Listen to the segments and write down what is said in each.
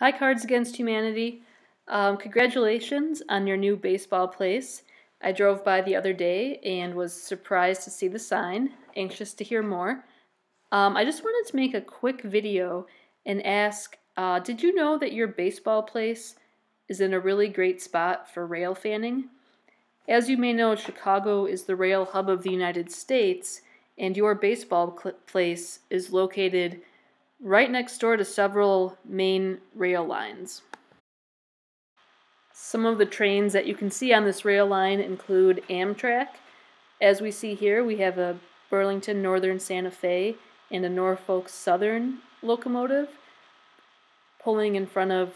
Hi, Cards Against Humanity. Um, congratulations on your new baseball place. I drove by the other day and was surprised to see the sign, anxious to hear more. Um, I just wanted to make a quick video and ask uh, Did you know that your baseball place is in a really great spot for rail fanning? As you may know, Chicago is the rail hub of the United States, and your baseball place is located right next door to several main rail lines. Some of the trains that you can see on this rail line include Amtrak. As we see here, we have a Burlington Northern Santa Fe and a Norfolk Southern locomotive pulling in front of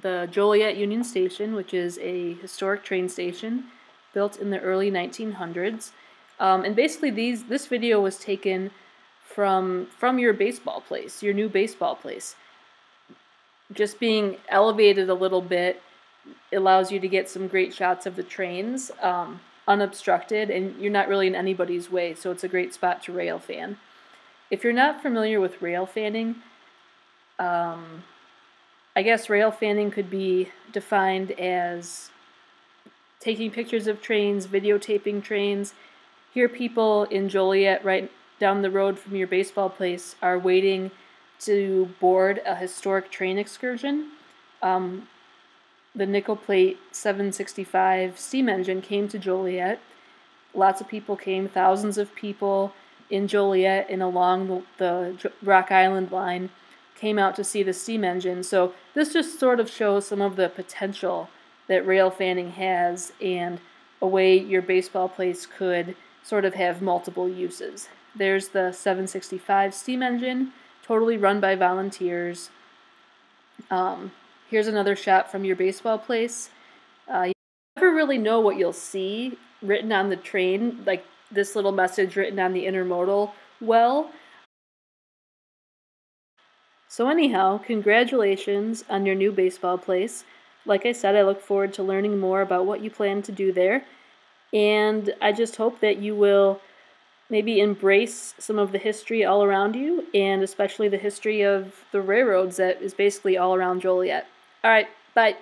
the Joliet Union Station, which is a historic train station built in the early 1900s. Um, and basically, these this video was taken from from your baseball place, your new baseball place. Just being elevated a little bit allows you to get some great shots of the trains um, unobstructed, and you're not really in anybody's way, so it's a great spot to rail fan. If you're not familiar with rail fanning, um, I guess rail fanning could be defined as taking pictures of trains, videotaping trains. Here, people in Joliet right down the road from your baseball place are waiting to board a historic train excursion. Um, the nickel plate 765 steam engine came to Joliet. Lots of people came, thousands of people in Joliet and along the, the Rock Island line came out to see the steam engine. So this just sort of shows some of the potential that rail fanning has and a way your baseball place could sort of have multiple uses. There's the 765 steam engine, totally run by volunteers. Um, here's another shot from your baseball place. Uh, you never really know what you'll see written on the train, like this little message written on the intermodal well. So, anyhow, congratulations on your new baseball place. Like I said, I look forward to learning more about what you plan to do there. And I just hope that you will maybe embrace some of the history all around you, and especially the history of the railroads that is basically all around Joliet. All right, bye.